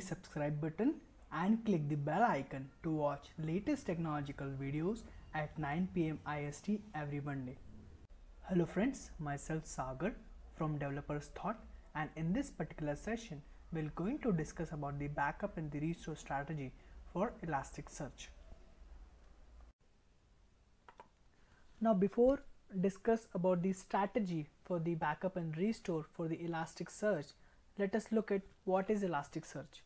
subscribe button and click the bell icon to watch latest technological videos at 9 pm IST every Monday. Hello friends, myself Sagar from Developers Thought and in this particular session we're going to discuss about the backup and the restore strategy for Elasticsearch. Now before discuss about the strategy for the backup and restore for the Elasticsearch, let us look at what is Elasticsearch.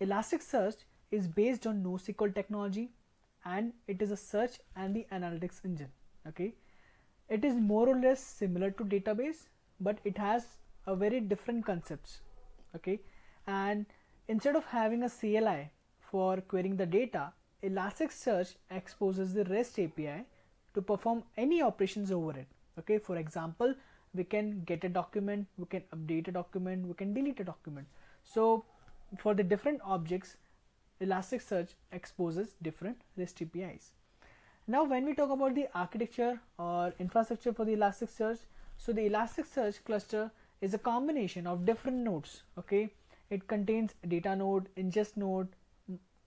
Elasticsearch is based on NoSQL technology and it is a search and the analytics engine. Okay, it is more or less similar to database, but it has a very different concepts. Okay, and instead of having a CLI for querying the data, Elasticsearch exposes the REST API to perform any operations over it okay for example we can get a document we can update a document we can delete a document so for the different objects elasticsearch exposes different rest apis now when we talk about the architecture or infrastructure for the elasticsearch so the elasticsearch cluster is a combination of different nodes okay it contains data node ingest node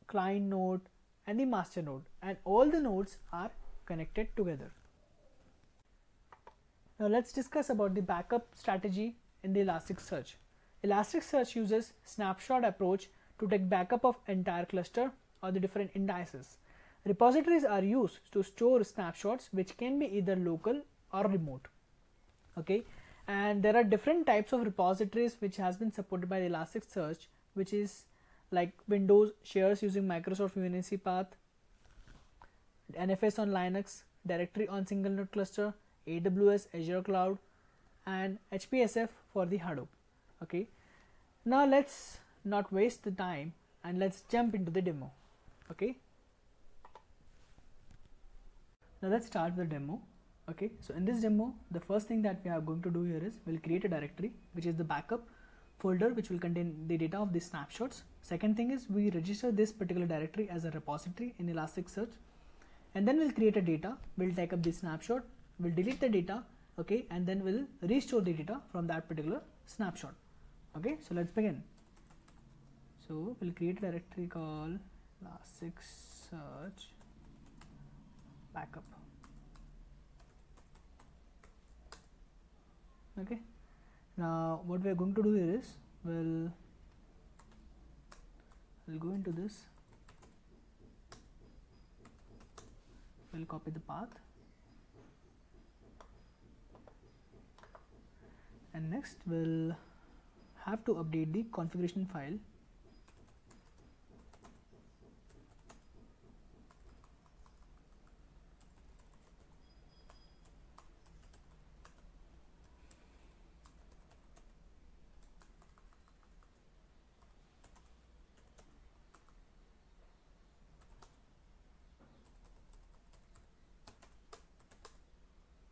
client node and the master node and all the nodes are connected together. Now let's discuss about the backup strategy in the Elasticsearch. Elasticsearch uses snapshot approach to take backup of entire cluster or the different indices. Repositories are used to store snapshots which can be either local or remote. Okay, and there are different types of repositories which has been supported by Elasticsearch which is like Windows shares using Microsoft UNC path, NFS on Linux, directory on single node cluster, AWS, Azure Cloud, and HDFS for the Hadoop. Okay, now let's not waste the time and let's jump into the demo. Okay, now let's start the demo. Okay, so in this demo, the first thing that we are going to do here is we'll create a directory which is the backup folder which will contain the data of the snapshots. Second thing is we register this particular directory as a repository in Elasticsearch and then we'll create a data we'll take up the snapshot we'll delete the data okay and then we'll restore the data from that particular snapshot okay so let's begin. So we'll create a directory called elasticsearch backup. Okay now what we're going to do here is we'll we'll go into this. We'll copy the path. And next we'll have to update the configuration file.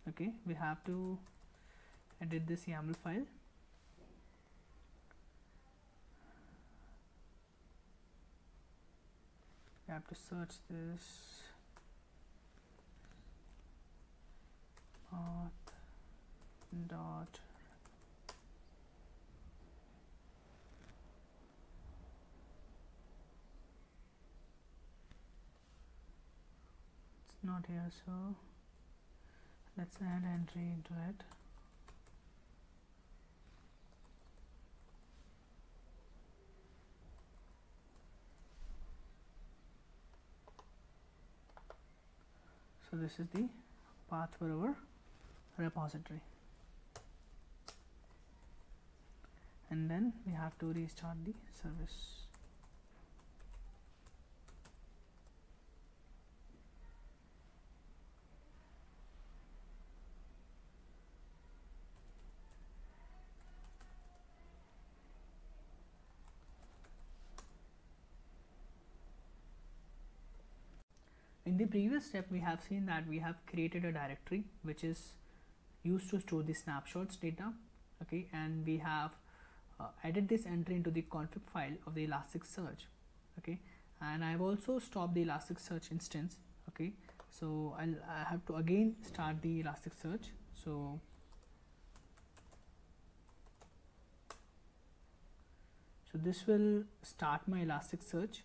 Okay we have to edit this YAML file have to search this. Path dot. It's not here so let's add entry into it this is the path for our repository. And then we have to restart the service previous step we have seen that we have created a directory which is used to store the snapshots data okay? And we have uh, added this entry into the config file of the elasticsearch okay? And i've also stopped the elasticsearch instance okay? So i'll I have to again start the elasticsearch so so this will start my Elasticsearch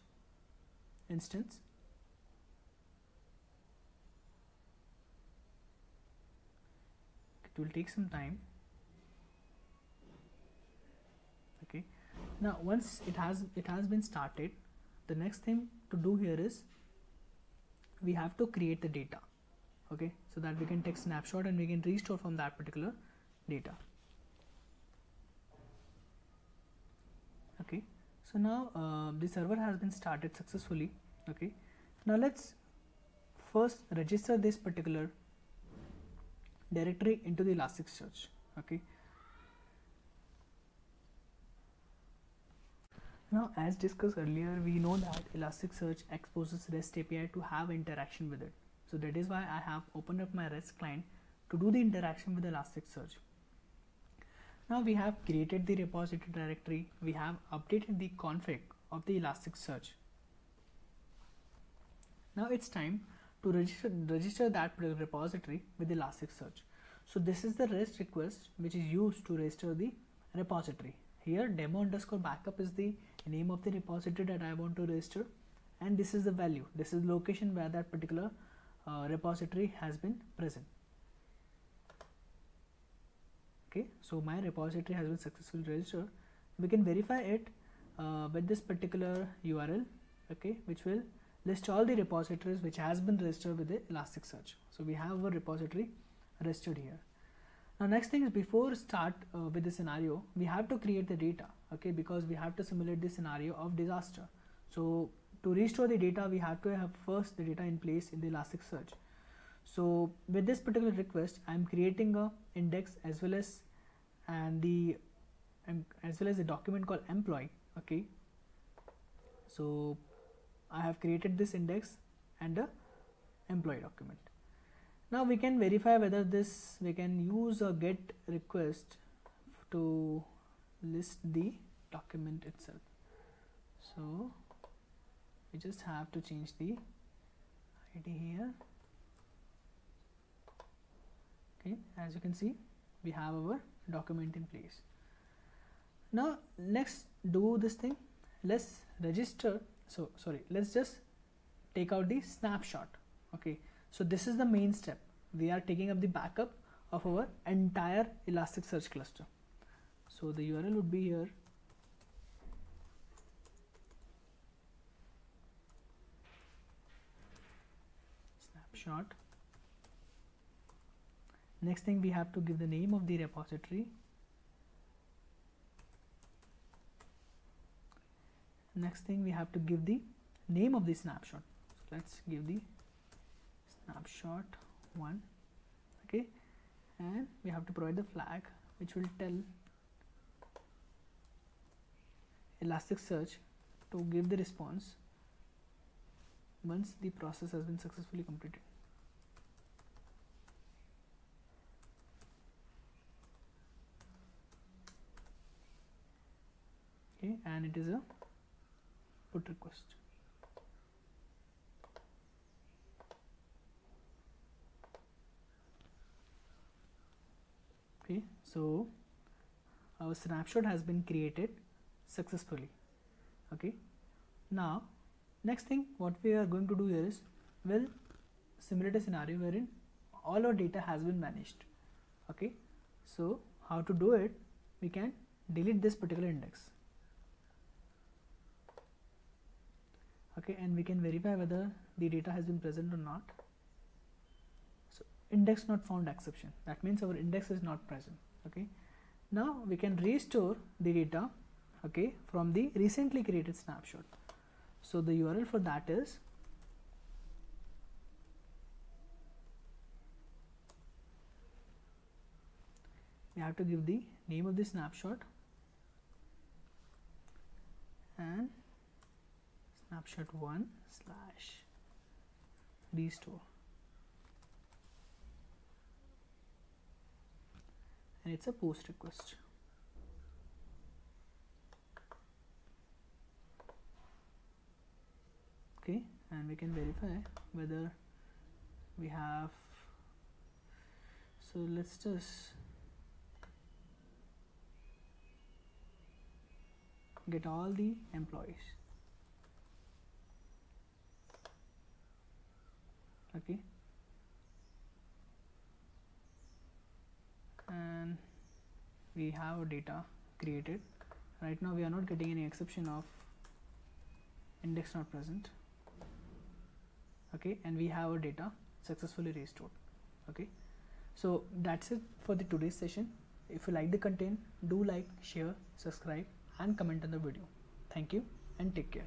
instance it will take some time. Okay. Now once it has it has been started the next thing to do here is we have to create the data. Okay. So that we can take snapshot and we can restore from that particular data. Okay. So now uh, the server has been started successfully. Okay. Now let's first register this particular directory into the Elasticsearch okay? Now as discussed earlier we know that Elasticsearch exposes REST API to have interaction with it. So that is why I have opened up my REST client to do the interaction with Elasticsearch. Now we have created the repository directory. We have updated the config of the Elasticsearch. Now it's time to register, register that repository with Elasticsearch. So this is the REST request which is used to register the repository. Here demo underscore backup is the name of the repository that I want to register and this is the value. This is location where that particular uh, repository has been present. Okay, so my repository has been successfully registered. We can verify it uh, with this particular URL, okay, which will list all the repositories which has been registered with the Elasticsearch. So we have a repository registered here. Now next thing is before start uh, with the scenario, we have to create the data, okay, because we have to simulate the scenario of disaster. So to restore the data, we have to have first the data in place in the Elasticsearch. So with this particular request, I'm creating a index as well as and the as well as the document called employee, okay. So I have created this index and a employee document. Now we can verify whether this we can use a get request to list the document itself. So we just have to change the ID here. Okay, as you can see, we have our document in place. Now next do this thing. Let's register so sorry let's just take out the snapshot okay? So this is the main step. We are taking up the backup of our entire elasticsearch cluster. So the url would be here. Snapshot. Next thing we have to give the name of the repository next thing we have to give the name of the snapshot so let's give the snapshot one okay and we have to provide the flag which will tell Elasticsearch to give the response once the process has been successfully completed. Okay, and it is a request. Okay so our snapshot has been created successfully. Okay now next thing what we are going to do here is we'll simulate a scenario wherein all our data has been managed. okay so how to do it? We can delete this particular index okay and we can verify whether the data has been present or not. So index not found exception. That means our index is not present. Okay. Now we can restore the data okay from the recently created snapshot. So the url for that is we have to give the name of the snapshot and snapshot 1 slash restore. And it's a post request. Okay and we can verify whether we have so let's just get all the employees okay and we have data created. Right now we are not getting any exception of index not present. Okay and we have our data successfully restored. Okay so that's it for the today's session. If you like the content do like share subscribe and comment on the video. Thank you and take care